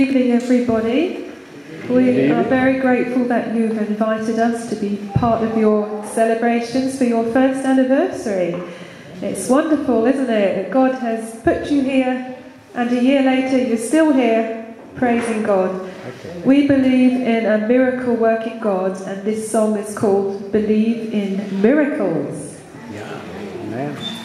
evening, everybody. We are very grateful that you've invited us to be part of your celebrations for your first anniversary. It's wonderful, isn't it? that God has put you here, and a year later you're still here praising God. We believe in a miracle working God, and this song is called Believe in Miracles. Yeah. Amen.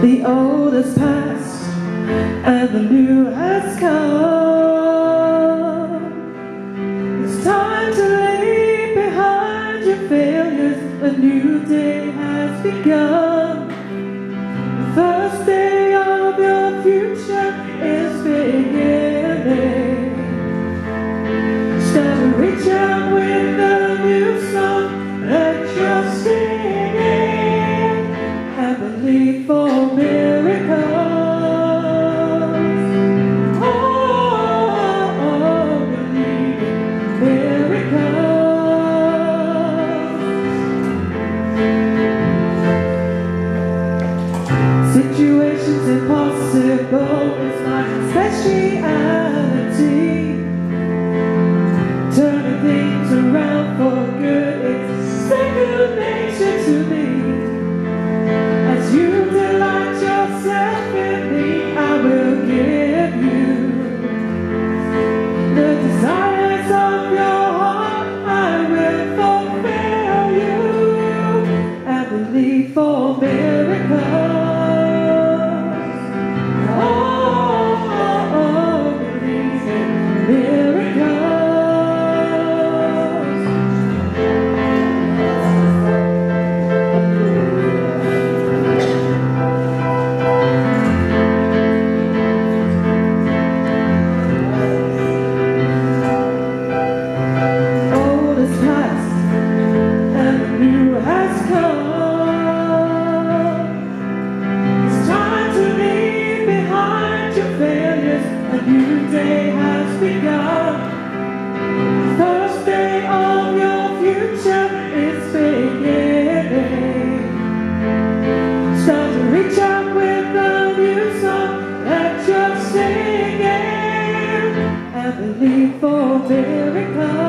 The old has passed and the new has come. It's time to leave behind your failures. A new day has begun. The first day of your future is beginning. Start to reach out with for. Oh, miracles. Situations impossible is my speciality. The new day has begun. The first day of your future is beginning. Start to reach out with a new song that you're singing and believe for miracles.